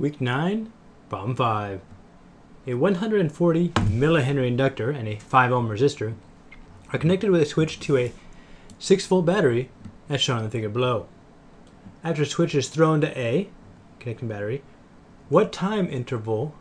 Week 9, Problem 5. A 140 millihenry inductor and a 5 ohm resistor are connected with a switch to a 6 volt battery as shown in the figure below. After a switch is thrown to A, connecting battery, what time interval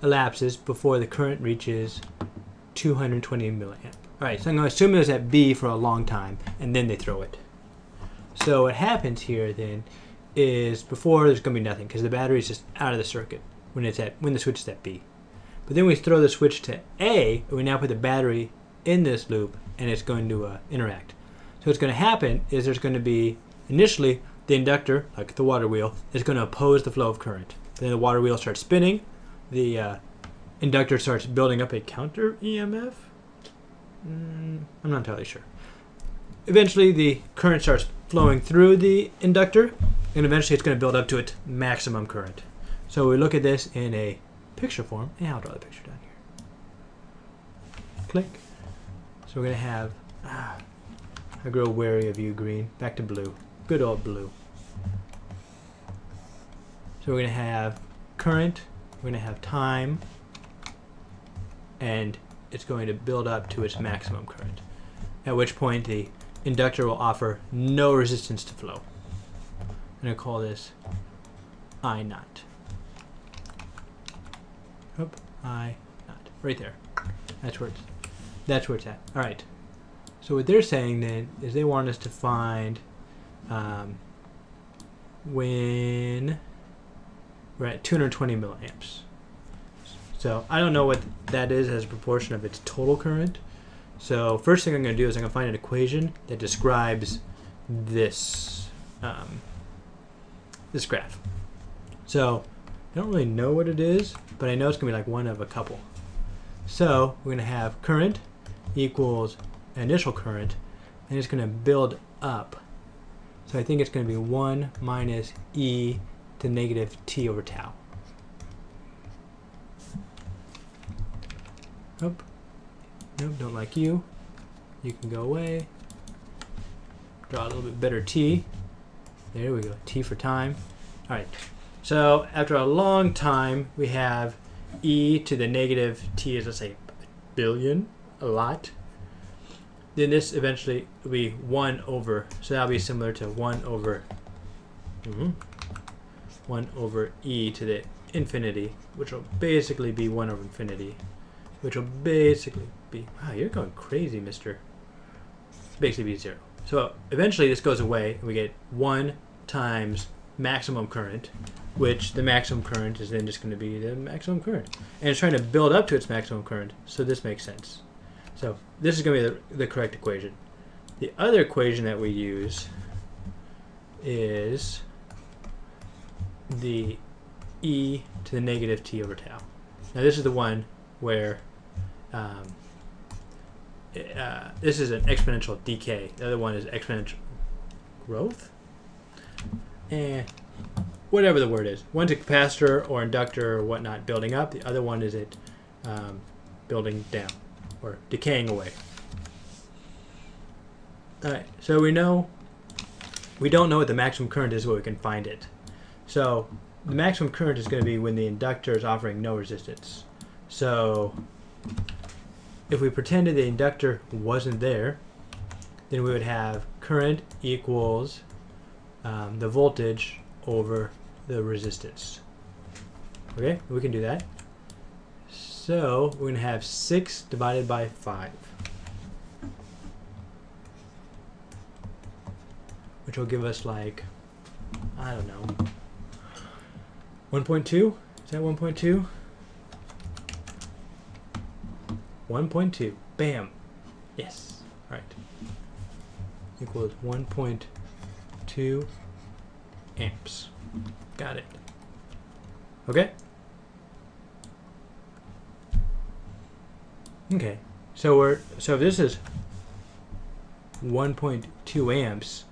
elapses before the current reaches 220 milliamp? Alright, so I'm going to assume it was at B for a long time, and then they throw it. So what happens here then is before there's going to be nothing because the battery is just out of the circuit when it's at when the switch is at B. But then we throw the switch to A, and we now put the battery in this loop, and it's going to uh, interact. So what's going to happen is there's going to be initially the inductor, like the water wheel, is going to oppose the flow of current. Then the water wheel starts spinning, the uh, inductor starts building up a counter EMF. Mm, I'm not entirely sure. Eventually, the current starts flowing through the inductor, and eventually it's going to build up to its maximum current. So we look at this in a picture form, and I'll draw the picture down here. Click. So we're going to have, ah, I grow wary of you, green. Back to blue. Good old blue. So we're going to have current, we're going to have time, and it's going to build up to its maximum current. At which point the inductor will offer no resistance to flow. I'm to call this I naught. Oop, I naught. Right there. That's where it's, that's where it's at. All right. So what they're saying then is they want us to find um, when we're at 220 milliamps. So I don't know what that is as a proportion of its total current. So first thing I'm going to do is I'm going to find an equation that describes this um, this graph. So I don't really know what it is, but I know it's going to be like one of a couple. So we're going to have current equals initial current, and it's going to build up. So I think it's going to be 1 minus e to negative t over tau. Nope. Nope, don't like you. You can go away. Draw a little bit better t. There we go, t for time. All right, so after a long time, we have e to the negative t is, let's say, billion, a lot. Then this eventually will be 1 over, so that'll be similar to 1 over, mm -hmm, 1 over e to the infinity, which will basically be 1 over infinity, which will basically be, wow, you're going crazy, mister. Basically be 0. So eventually this goes away, and we get 1 times maximum current, which the maximum current is then just going to be the maximum current. And it's trying to build up to its maximum current, so this makes sense. So this is going to be the, the correct equation. The other equation that we use is the e to the negative t over tau. Now this is the one where um, uh, this is an exponential decay. The other one is exponential growth. And whatever the word is. One's a capacitor or inductor or whatnot building up. The other one is it um, building down or decaying away. Alright, so we know, we don't know what the maximum current is, but we can find it. So the maximum current is going to be when the inductor is offering no resistance. So if we pretended the inductor wasn't there, then we would have current equals um, the voltage over the resistance. Okay, we can do that. So we're going to have 6 divided by 5. Which will give us like, I don't know, 1.2? Is that 1.2? 1.2. Bam. Yes. All right. Equals 1.2 amps. Got it. Okay? Okay. So we're so if this is 1.2 amps,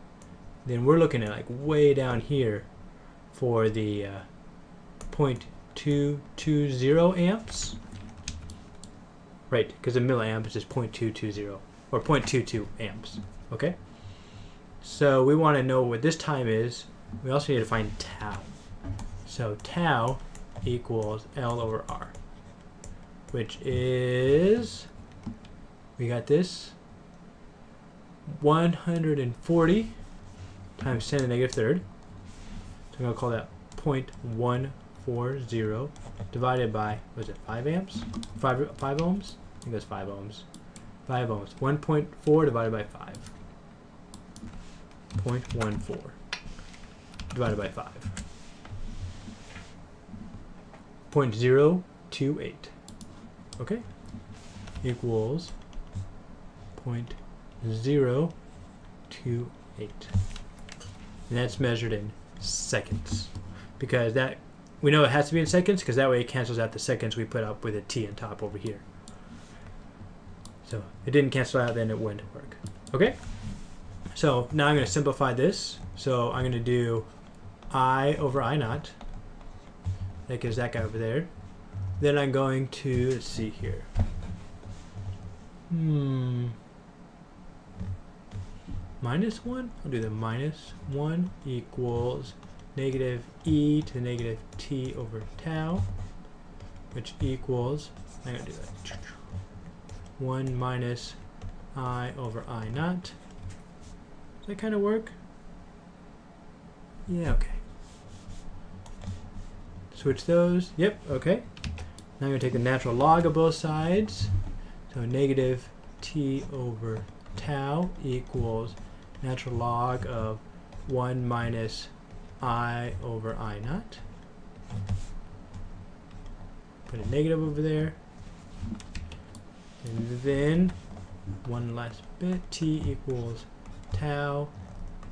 then we're looking at like way down here for the uh, 0.220 amps. Right, because a milliamp is just 0.220 or 0.22 amps. Okay? So we want to know what this time is. We also need to find tau. So tau equals L over R, which is, we got this, 140 times 10 to the negative third. So I'm going to call that 0.140 divided by, was it 5 amps? 5, 5 ohms? I think that's 5 ohms. 5 ohms. 1.4 divided by 5. 0.14 divided by 5. 0.028. Okay? Equals 0.028. And that's measured in seconds. Because that, we know it has to be in seconds because that way it cancels out the seconds we put up with a T on top over here. So if it didn't cancel out, then it wouldn't work. Okay? So now I'm going to simplify this. So I'm going to do I over I naught. That gives that guy over there. Then I'm going to, let's see here. Hmm. Minus 1? I'll do the minus 1 equals negative e to the negative t over tau, which equals, I'm going to do that. 1 minus i over i naught. Does that kind of work? Yeah, okay. Switch those. Yep, okay. Now I'm going to take the natural log of both sides. So negative t over tau equals natural log of 1 minus i over i naught. Put a negative over there. And then one last bit, t equals tau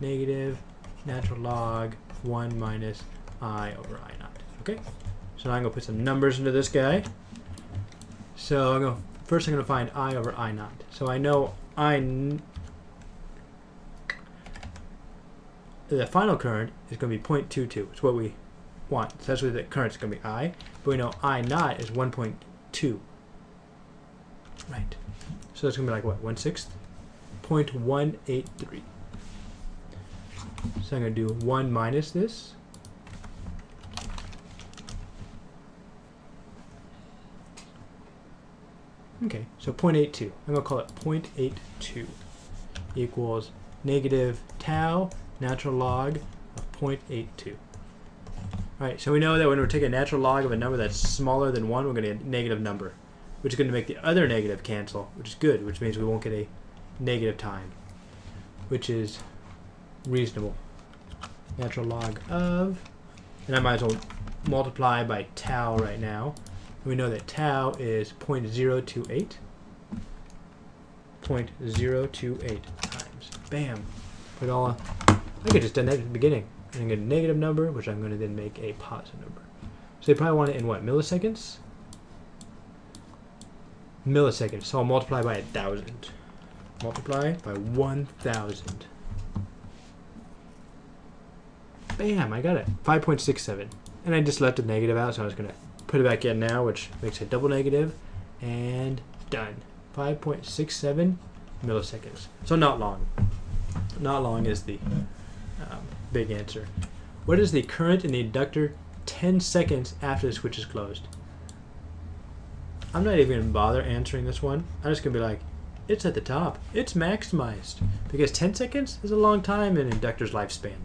negative natural log 1 minus i over i naught. Okay, so now I'm going to put some numbers into this guy. So I'm going to, first I'm going to find i over i naught. So I know i the final current is going to be 0.22. It's what we want. So that's what the current is going to be I. But we know I naught is 1.2. Right. So that's going to be like what? 1 sixth? 0.183. So I'm going to do 1 minus this. Okay, so 0.82. I'm going to call it 0.82 equals negative tau natural log of 0.82. Alright, so we know that when we're taking a natural log of a number that's smaller than 1, we're going to get a negative number, which is going to make the other negative cancel, which is good, which means we won't get a negative time, which is reasonable. Natural log of, and I might as well multiply by tau right now. We know that tau is 0.028. 0.028 times. Bam. Put all I could just done that at the beginning and get a negative number, which I'm going to then make a positive number. So they probably want it in what, milliseconds? Milliseconds. So I'll multiply by a thousand. Multiply by 1,000. Bam, I got it. 5.67. And I just left a negative out, so I was going to put it back in now, which makes it double negative, and done. 5.67 milliseconds. So not long. Not long is the um, big answer. What is the current in the inductor 10 seconds after the switch is closed? I'm not even going to bother answering this one. I'm just going to be like, it's at the top. It's maximized. Because 10 seconds is a long time in inductor's lifespan.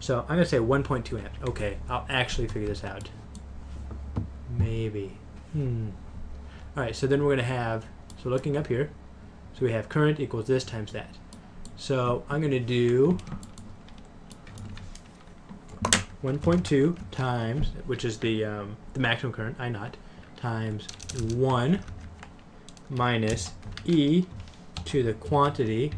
So I'm going to say 1.2 amps. Okay, I'll actually figure this out. Maybe. Hmm. Alright, so then we're going to have, so looking up here, so we have current equals this times that. So I'm going to do 1.2 times, which is the, um, the maximum current, I naught, times 1 minus e to the quantity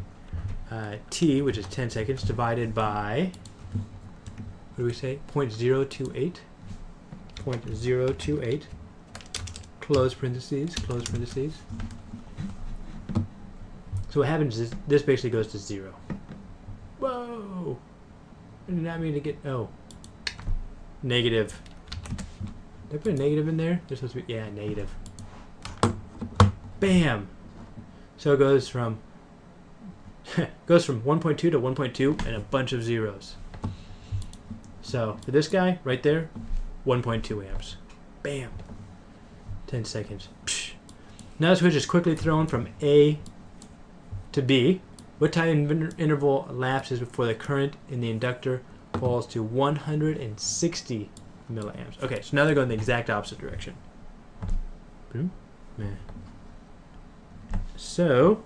uh, t, which is 10 seconds, divided by, what do we say, 0.028, 0.028, close parentheses, close parentheses. So what happens is this basically goes to 0. Whoa! I did not mean to get, oh, negative. Did I put a negative in there? There's supposed to be, yeah, negative. Bam! So it goes from goes from 1.2 to 1.2 and a bunch of zeros. So for this guy right there, 1.2 amps. Bam. 10 seconds. Psh. Now the switch is quickly thrown from A to B. What time in- interval elapses before the current in the inductor falls to 160 milliamps? Okay, so now they're going the exact opposite direction. Boom. Man. So,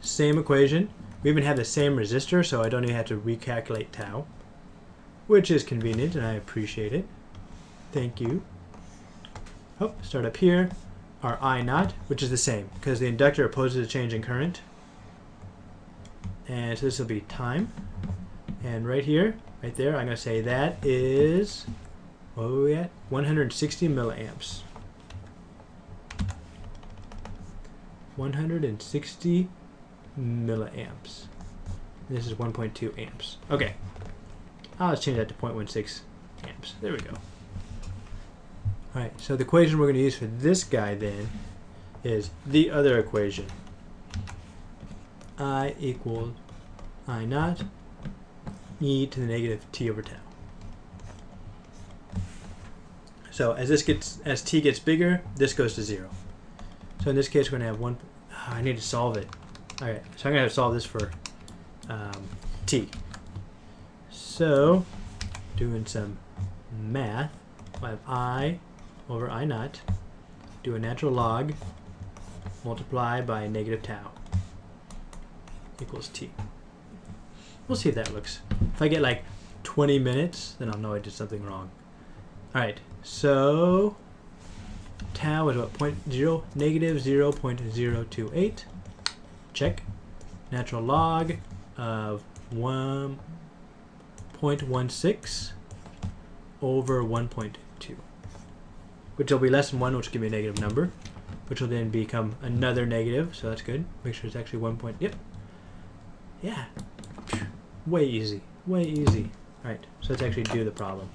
same equation. We even have the same resistor, so I don't even have to recalculate tau, which is convenient, and I appreciate it. Thank you. Oh, start up here. Our I naught, which is the same, because the inductor opposes a change in current. And so this will be time. And right here, right there, I'm going to say that is, what are we at? 160 milliamps. 160 milliamps. This is 1.2 amps. Okay. I'll just change that to 0.16 amps. There we go. Alright, so the equation we're going to use for this guy then is the other equation. I equals I naught e to the negative t over tau. So as this gets as t gets bigger, this goes to zero. So in this case, we're going to have one. Oh, I need to solve it. All right, so I'm going to have to solve this for um, t. So doing some math, I have i over i naught. Do a natural log. Multiply by negative tau equals t. We'll see if that looks. If I get like 20 minutes, then I'll know I did something wrong. All right, so tau is what point zero negative zero point zero two eight. Check. Natural log of one point one six over one point two, which will be less than one, which will give me a negative number, which will then become another negative. So that's good. Make sure it's actually one point. Yep. Yeah. Way easy. Way easy. All right. So let's actually do the problem.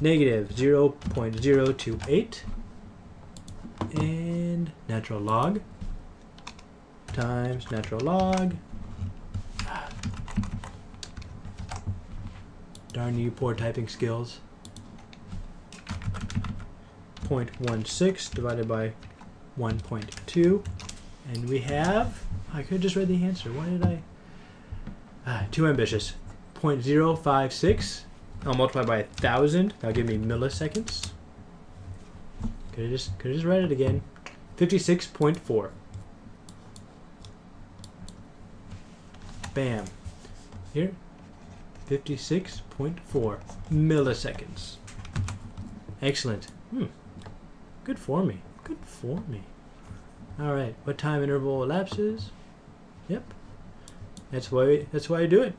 Negative zero point zero two eight and natural log times natural log. Darn you, poor typing skills. 0.16 divided by 1.2. And we have, I could just read the answer. Why did I? Ah, too ambitious. 0.056. I'll multiply by a thousand. That'll give me milliseconds. Could I just could have just read it again. Fifty-six point four. Bam. Here. Fifty-six point four milliseconds. Excellent. Hmm. Good for me. Good for me. All right. What time interval elapses? Yep. That's why. That's why I do it.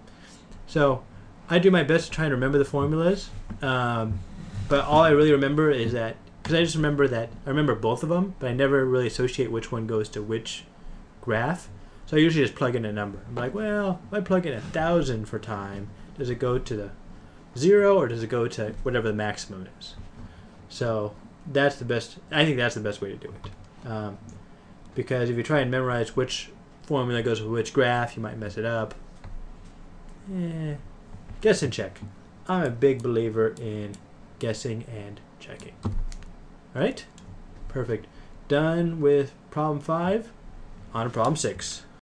So, I do my best to try and remember the formulas. Um, but all I really remember is that because I just remember that I remember both of them, but I never really associate which one goes to which graph. So I usually just plug in a number. I'm like, well, if I plug in a thousand for time, does it go to the zero or does it go to whatever the maximum is? So that's the best. I think that's the best way to do it. Um, because if you try and memorize which formula goes with which graph, you might mess it up. Eh, guess and check. I'm a big believer in guessing and checking. All right? Perfect. Done with problem five. On to problem six.